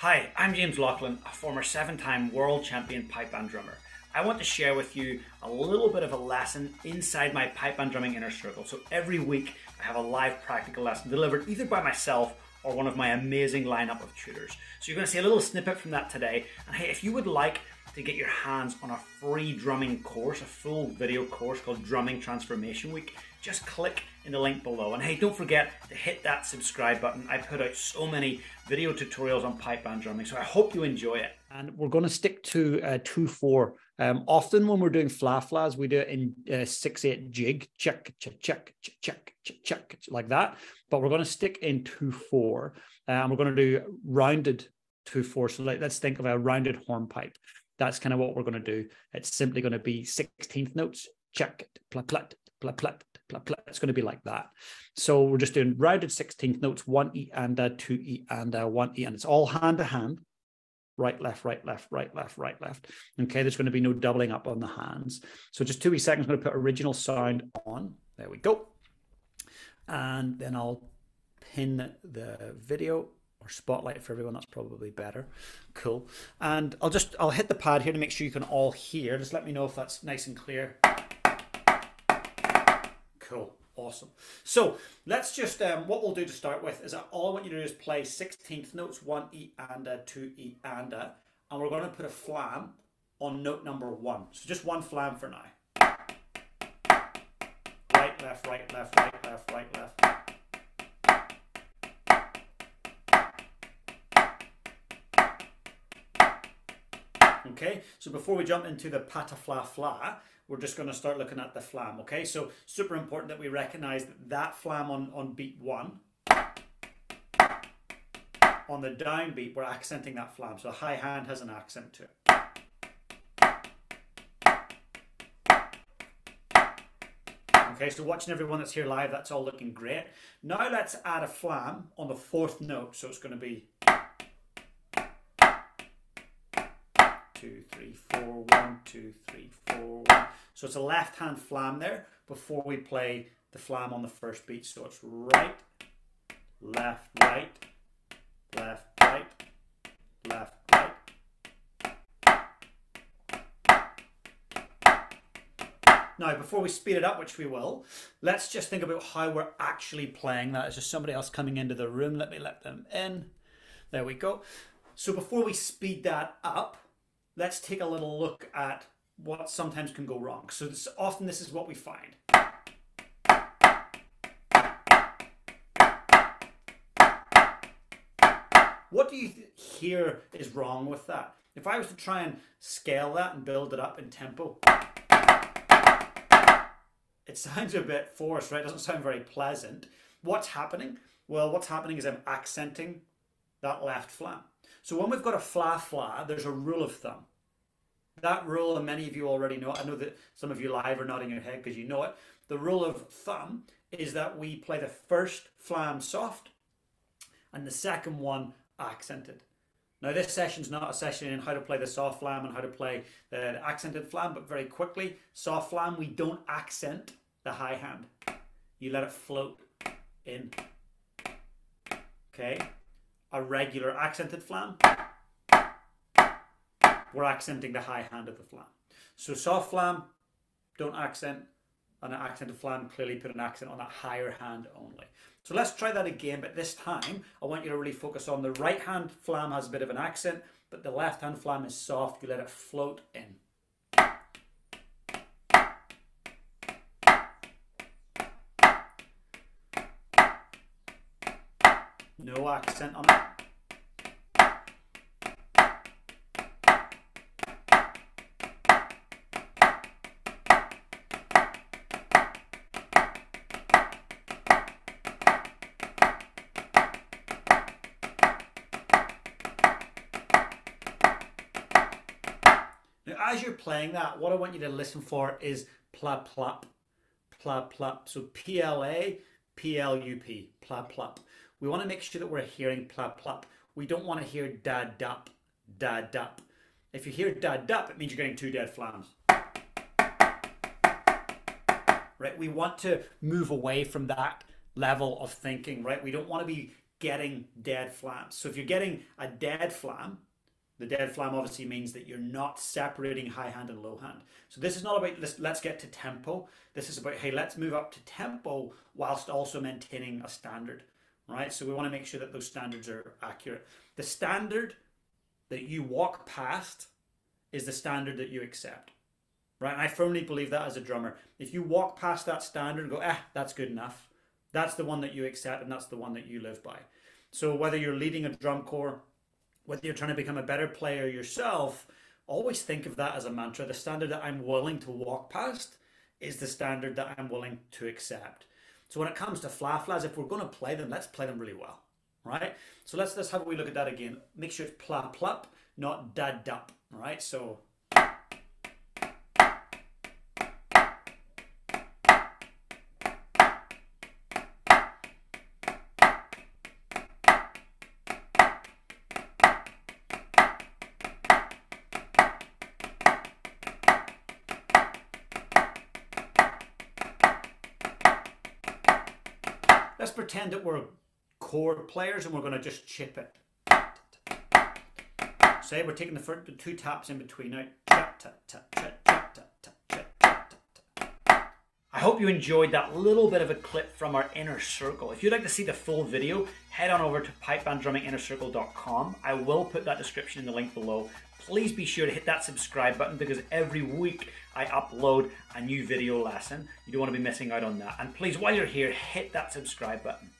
Hi, I'm James Laughlin, a former seven time world champion pipe band drummer. I want to share with you a little bit of a lesson inside my pipe band drumming inner circle. So every week I have a live practical lesson delivered either by myself or one of my amazing lineup of tutors. So you're going to see a little snippet from that today. And hey, if you would like to get your hands on a free drumming course, a full video course called Drumming Transformation Week, just click in the link below. And hey, don't forget to hit that subscribe button. I put out so many video tutorials on pipe band drumming, so I hope you enjoy it. And we're going to stick to uh, 2-4. Um, often when we're doing fla flas, we do it in 6-8 uh, jig, check, check, check, check, check, check, like that. But we're going to stick in 2-4, uh, and we're going to do rounded 2-4. So like, let's think of a rounded hornpipe that's kind of what we're going to do. It's simply going to be 16th notes, check, plat, plat, plat, plat. It's going to be like that. So we're just doing rounded 16th notes, one E and a two E and a one E, and it's all hand to hand. Right, left, right, left, right, left, right, left. Okay, there's going to be no doubling up on the hands. So just two wee seconds, I'm going to put original sound on. There we go. And then I'll pin the video or spotlight for everyone that's probably better cool and i'll just i'll hit the pad here to make sure you can all hear just let me know if that's nice and clear cool. Awesome. So let's just um, what we'll do to start with is all i want you to do is play 16th notes one e and a two e and a and we're going to put a flam on note number one. So just one flam for now. Right left right left right left right left Okay, so before we jump into the patafla fla fla, we're just going to start looking at the flam. Okay, so super important that we recognize that, that flam on, on beat one, on the downbeat, we're accenting that flam. So high hand has an accent to it. Okay, so watching everyone that's here live, that's all looking great. Now let's add a flam on the fourth note. So it's going to be two, three, four, one, two, three, four, one. So it's a left hand flam there before we play the flam on the first beat. So it's right, left, right, left, right, left, right. Now, before we speed it up, which we will, let's just think about how we're actually playing that. Is there somebody else coming into the room? Let me let them in. There we go. So before we speed that up, let's take a little look at what sometimes can go wrong. So this, often this is what we find. What do you hear is wrong with that? If I was to try and scale that and build it up in tempo, it sounds a bit forced, right? It doesn't sound very pleasant. What's happening? Well, what's happening is I'm accenting that left flam. So when we've got a fla fla, there's a rule of thumb. That rule, and many of you already know I know that some of you live are nodding your head because you know it. The rule of thumb is that we play the first flam soft and the second one accented. Now this session's not a session in how to play the soft flam and how to play the accented flam, but very quickly, soft flam, we don't accent the high hand. You let it float in. Okay? A regular accented flam we're accenting the high hand of the flam. So soft flam, don't accent, and an accented flam, clearly put an accent on that higher hand only. So let's try that again, but this time I want you to really focus on the right hand flam has a bit of an accent, but the left hand flam is soft, you let it float in. No accent on it. Now as you're playing that, what I want you to listen for is pla plop, pla plop. So P L A P L U P, pla plop. We want to make sure that we're hearing plap plap. We don't want to hear da dup, da dup. If you hear da dup, it means you're getting two dead flams. Right? We want to move away from that level of thinking, right? We don't want to be getting dead flams. So if you're getting a dead flam, the dead flam obviously means that you're not separating high hand and low hand. So this is not about let's, let's get to tempo. This is about, hey, let's move up to tempo whilst also maintaining a standard, right? So we want to make sure that those standards are accurate. The standard that you walk past is the standard that you accept, right? And I firmly believe that as a drummer. If you walk past that standard and go, ah, that's good enough, that's the one that you accept and that's the one that you live by. So whether you're leading a drum corps, whether you're trying to become a better player yourself, always think of that as a mantra. The standard that I'm willing to walk past is the standard that I'm willing to accept. So when it comes to fla flas, if we're going to play them, let's play them really well, right? So let's let's have a wee look at that again. Make sure it's pla plup, not da dup, right? So let's pretend that we're chord players and we're going to just chip it. Say we're taking the, first, the two taps in between now. I hope you enjoyed that little bit of a clip from our inner circle. If you'd like to see the full video, head on over to pipebanddrumminginnercircle.com. I will put that description in the link below. Please be sure to hit that subscribe button because every week I upload a new video lesson. You don't want to be missing out on that. And please, while you're here, hit that subscribe button.